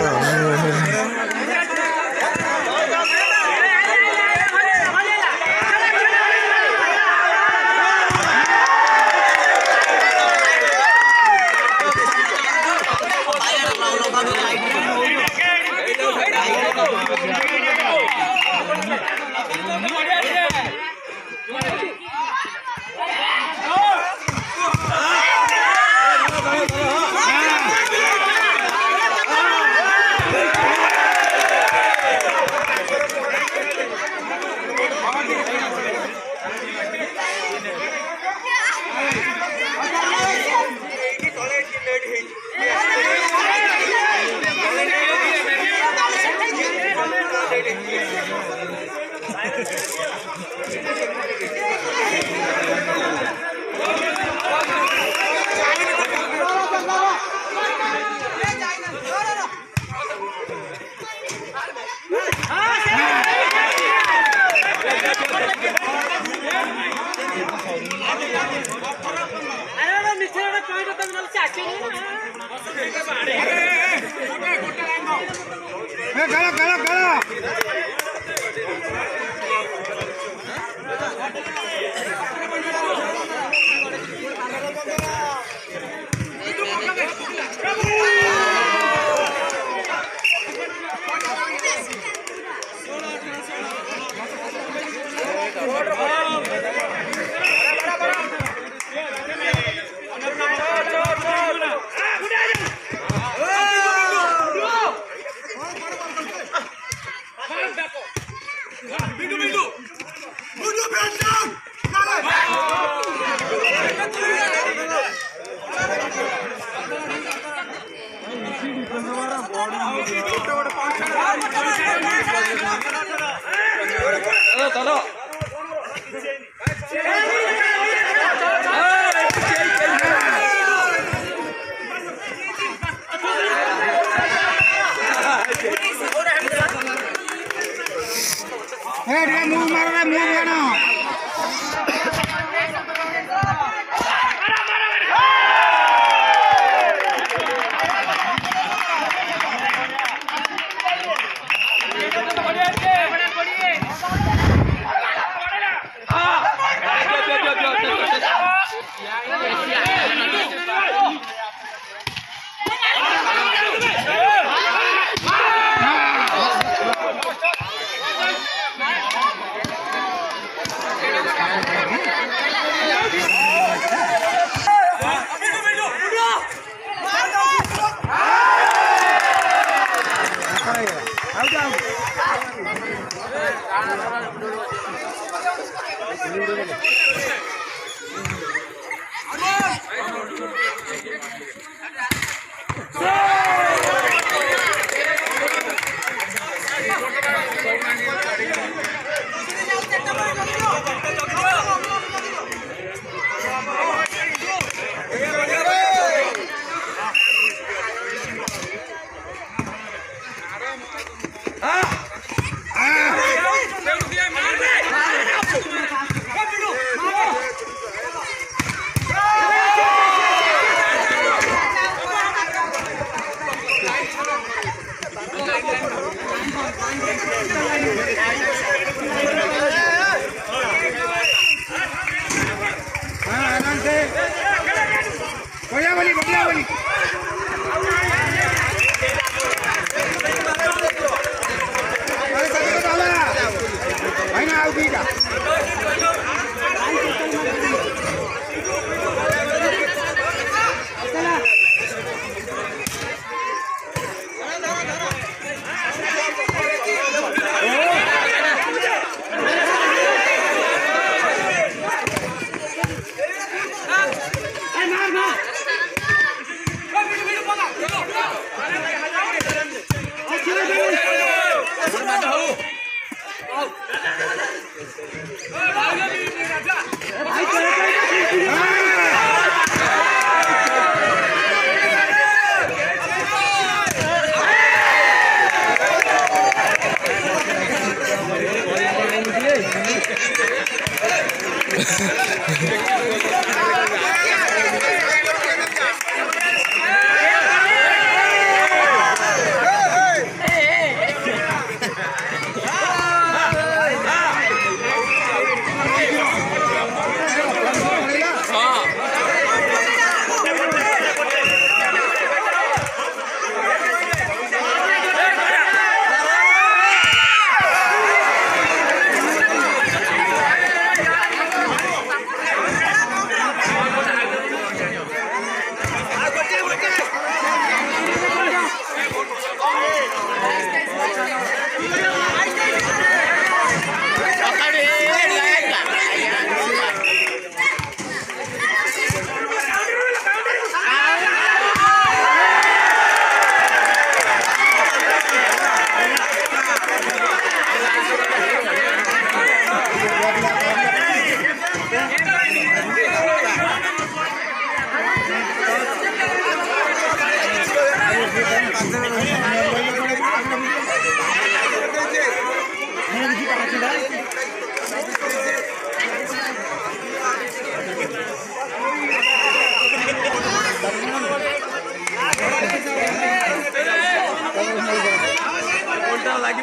Oh, ¡Cala, cala, cala! मुँह मारो मुँह मारो।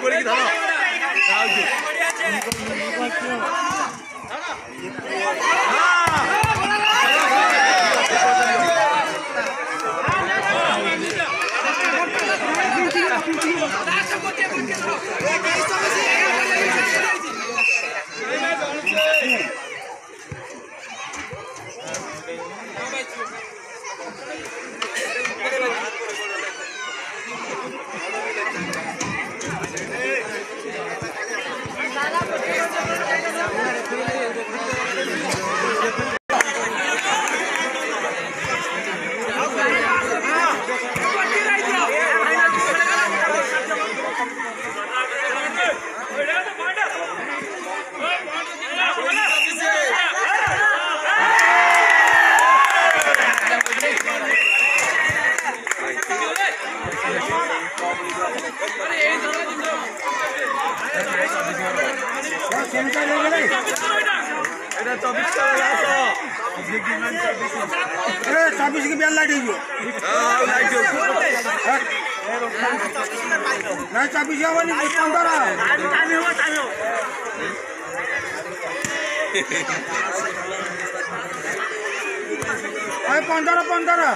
পড়ি কি ধরো ছাব্বিশ কি বেল লাইট হইব? না ছাব্বিশ হবনি পনেরো পনেরো পনেরো